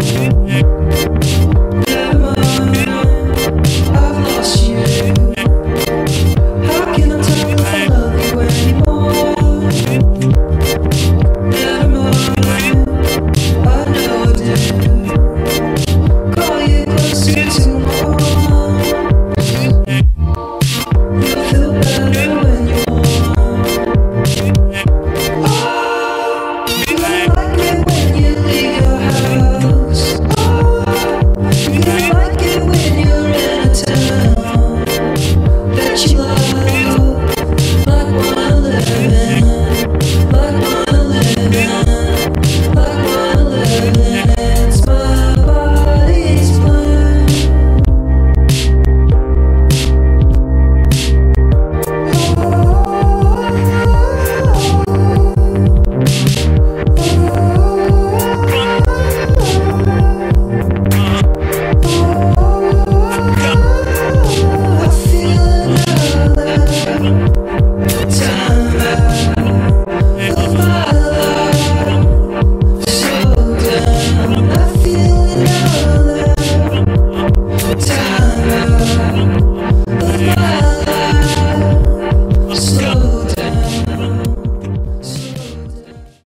Mm-hmm. with your